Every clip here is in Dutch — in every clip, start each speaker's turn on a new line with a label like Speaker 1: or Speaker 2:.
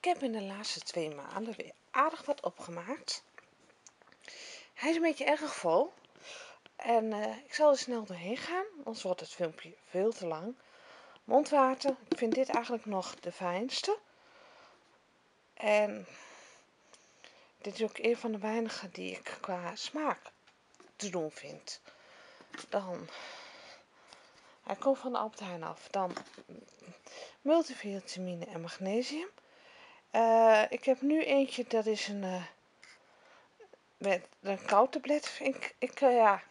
Speaker 1: Ik heb in de laatste twee maanden weer aardig wat opgemaakt. Hij is een beetje erg vol. En uh, ik zal er snel doorheen gaan, anders wordt het filmpje veel te lang. Mondwater, ik vind dit eigenlijk nog de fijnste. En dit is ook een van de weinige die ik qua smaak te doen vind. Dan, hij komt van de Albert af. Dan multivitamine en magnesium. Uh, ik heb nu eentje, dat is een, uh, met een koudtablet. Vind ik, ik uh, ja,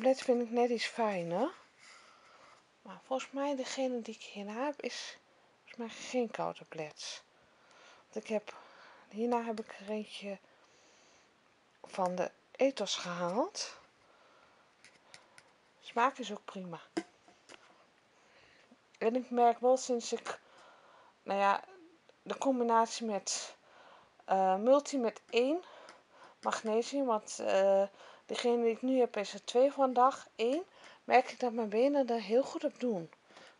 Speaker 1: vind ik net iets fijner. Maar volgens mij, degene die ik hierna heb, is volgens mij geen koudtablet. Want ik heb, hierna heb ik er eentje van de ethos gehaald. Smaak is ook prima. En ik merk wel sinds ik, nou ja, de combinatie met uh, multi met 1 magnesium, want uh, degene die ik nu heb is er 2 van dag 1, merk ik dat mijn benen er heel goed op doen.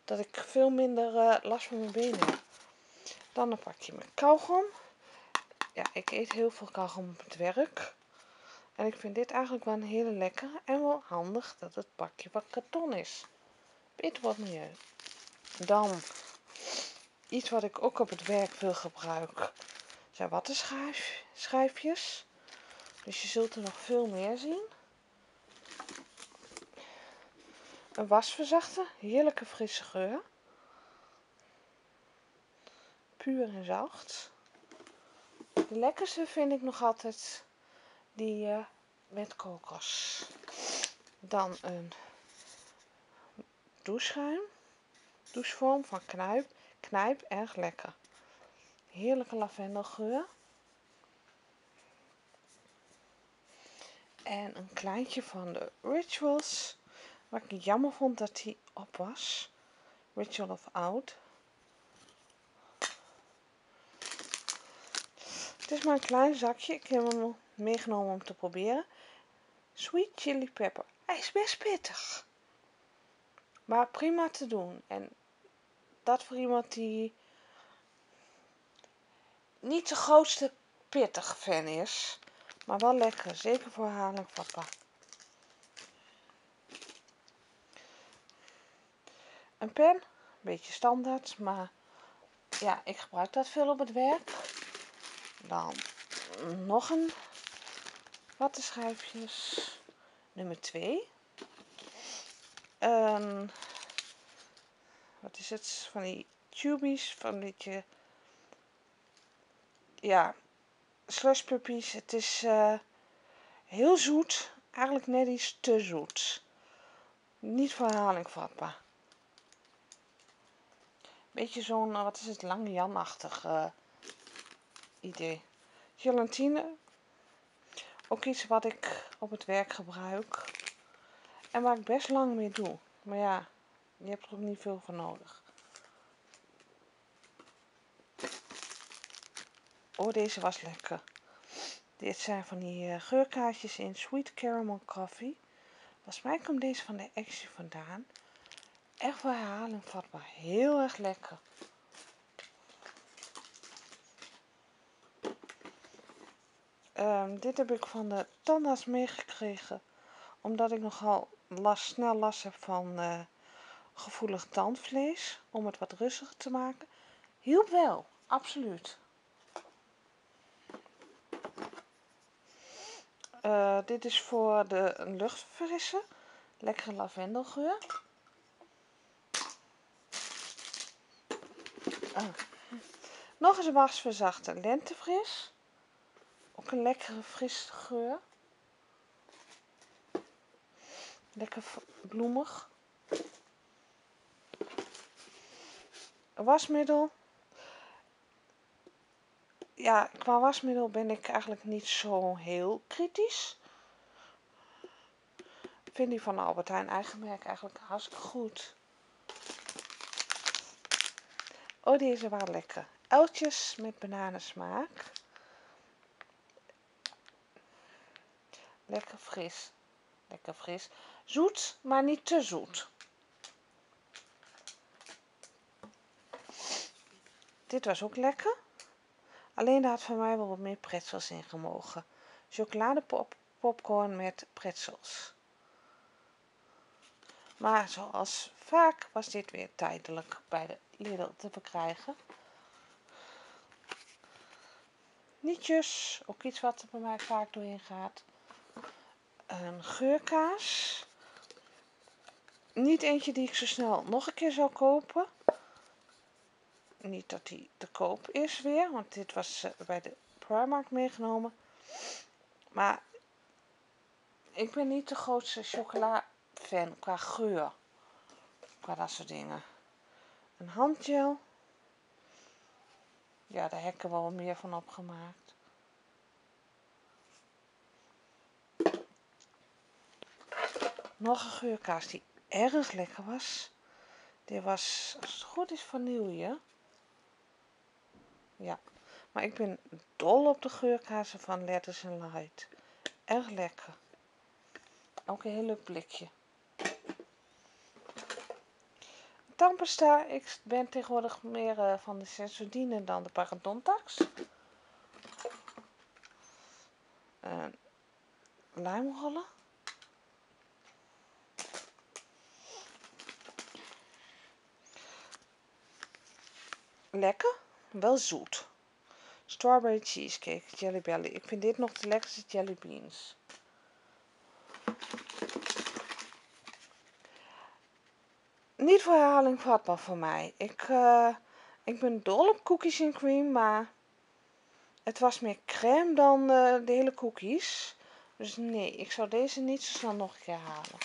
Speaker 1: Dat ik veel minder uh, last van mijn benen heb. Dan een pakje met kauwgom. Ja, ik eet heel veel kauwgom op het werk. En ik vind dit eigenlijk wel een hele lekker en wel handig dat het pakje wat karton is. Beter wat milieu. Dan iets wat ik ook op het werk veel gebruik zijn wattenschijfjes. Dus je zult er nog veel meer zien. Een wasverzachter, heerlijke frisse geur. Puur en zacht. De lekkerste vind ik nog altijd die uh, met kokos. Dan een doucheschuim, douchevorm van Knijp. Knijp, erg lekker. Heerlijke lavendelgeur. En een kleintje van de Rituals. Waar ik jammer vond dat hij op was. Ritual of Out. Het is maar een klein zakje. Ik heb hem meegenomen om te proberen. Sweet chili pepper. Hij is best pittig. Maar prima te doen. En dat voor iemand die niet de grootste pittig fan is. Maar wel lekker. Zeker voor haling papa. Een pen. Een beetje standaard. Maar ja, ik gebruik dat veel op het werk. Dan nog een wattenschijfjes. Nummer 2. Um, wat is het? Van die tubies, van dit je, ja, slush puppies. Het is uh, heel zoet, eigenlijk net iets te zoet. Niet voor herhaling vatbaar. Beetje zo'n, wat is het, lange Jan-achtig uh, idee. Gelatine, ook iets wat ik op het werk gebruik. En waar ik best lang mee doe. Maar ja, je hebt er ook niet veel van nodig. Oh, deze was lekker. Dit zijn van die uh, geurkaartjes in Sweet Caramel Coffee. Volgens mij komt deze van de Action vandaan. Echt wel herhaling vatbaar. Heel erg lekker. Um, dit heb ik van de tandarts meegekregen. Omdat ik nogal last, snel last heb van uh, gevoelig tandvlees. Om het wat rustiger te maken. Hielp wel, absoluut. Uh, dit is voor de luchtfrissen. Lekkere lavendelgeur. Uh. Nog eens een wasverzachter lentefris. Ook een lekkere frisse geur. Lekker bloemig. Wasmiddel. Ja, qua wasmiddel ben ik eigenlijk niet zo heel kritisch. Ik vind die van Albert Heijn eigen merk eigenlijk hartstikke goed. Oh, deze waren lekker. Uiltjes met bananensmaak. Lekker fris. Lekker fris. Zoet, maar niet te zoet. Dit was ook lekker. Alleen daar had van mij wel wat meer pretzels in gemogen. Chocoladepop popcorn met pretzels. Maar zoals vaak was dit weer tijdelijk bij de Lidl te verkrijgen. Nietjes, ook iets wat er bij mij vaak doorheen gaat. Een geurkaas. Niet eentje die ik zo snel nog een keer zou kopen. Niet dat die te koop is weer, want dit was eh, bij de Primark meegenomen. Maar ik ben niet de grootste chocola fan qua geur. Qua dat soort dingen. Een handgel. Ja, daar heb ik wel meer van opgemaakt. Nog een geurkaas die erg lekker was. Dit was, als het goed is, vanille. Ja, maar ik ben dol op de geurkazen van Letters Light. Erg lekker. Ook een heel leuk blikje. Tandpasta. Ik ben tegenwoordig meer uh, van de Sensodyne dan de Parodontax. Uh, lijmrollen. Lekker, wel zoet. Strawberry cheesecake, jelly belly. Ik vind dit nog de lekkerste jelly beans. niet voor herhaling vatbaar voor mij. Ik, uh, ik ben dol op cookies en cream, maar het was meer crème dan uh, de hele cookies. Dus nee, ik zou deze niet zo snel nog een keer halen.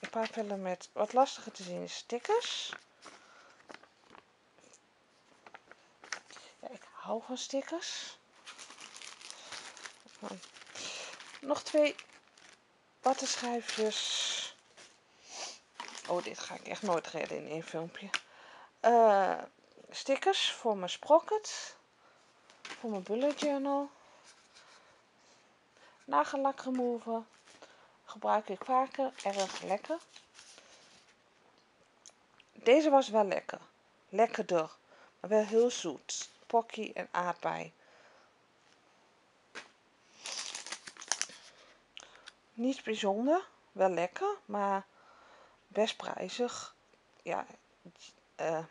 Speaker 1: Een paar pellen met wat lastiger te zien stickers. Ja, ik hou van stickers. Nog twee wattenschijfjes. Oh, dit ga ik echt nooit redden in één filmpje. Uh, stickers voor mijn sprocket. Voor mijn bullet journal. Nagellak remover. Gebruik ik vaker. Erg lekker. Deze was wel lekker. Lekkerder. Maar wel heel zoet. Pocky en aardbei. Niet bijzonder. Wel lekker. Maar best prijzig. Ja, uh,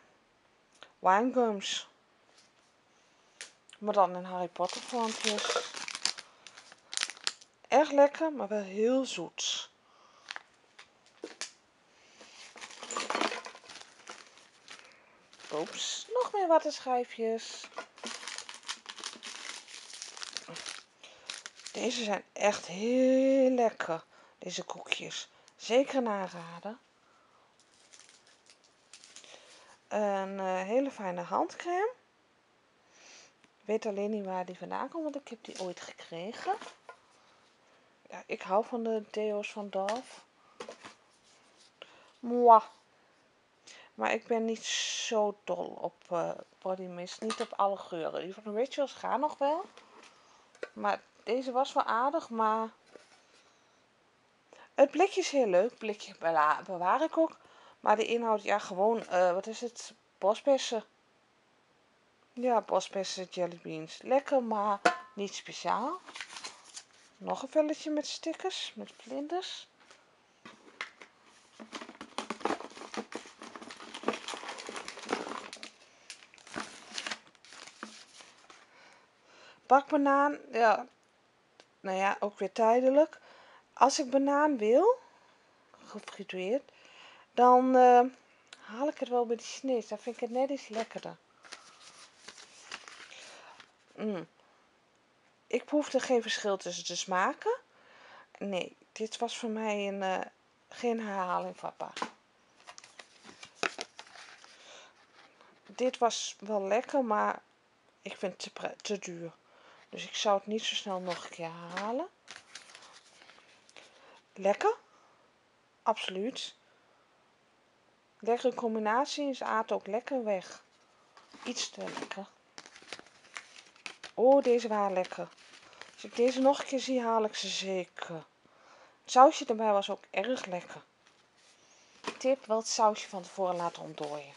Speaker 1: winegums. Maar dan in Harry Potter vormpjes. Erg lekker, maar wel heel zoet. Oeps, nog meer wattenschijfjes. Deze zijn echt heel lekker, deze koekjes. Zeker naraden. Een uh, hele fijne handcrème. Ik weet alleen niet waar die vandaan komt, want ik heb die ooit gekregen. Ik hou van de deo's van Dove. Mwah. Maar ik ben niet zo dol op uh, body mist. Niet op alle geuren. Die van Rituals gaan nog wel. Maar deze was wel aardig, maar... Het blikje is heel leuk. Blikje bewaar ik ook. Maar de inhoud, ja, gewoon, uh, wat is het? Bosbessen. Ja, bosbessen jellybeans. Lekker, maar niet speciaal. Nog een velletje met stickers, met vlinders. Bakbanaan, ja, nou ja, ook weer tijdelijk. Als ik banaan wil, gefritueerd, dan uh, haal ik het wel bij de Chinees. Dan vind ik het net iets lekkerder. Mm. Ik proefde geen verschil tussen de smaken. Nee, dit was voor mij een, uh, geen herhaling van pa. Dit was wel lekker, maar ik vind het te duur. Dus ik zou het niet zo snel nog een keer halen. Lekker. Absoluut. Lekkere combinatie is ook lekker weg. Iets te lekker. Oh, deze waren lekker. Als ik deze nog een keer zie, haal ik ze zeker. Het sausje erbij was ook erg lekker. Tip, wel het sausje van tevoren laten ontdooien.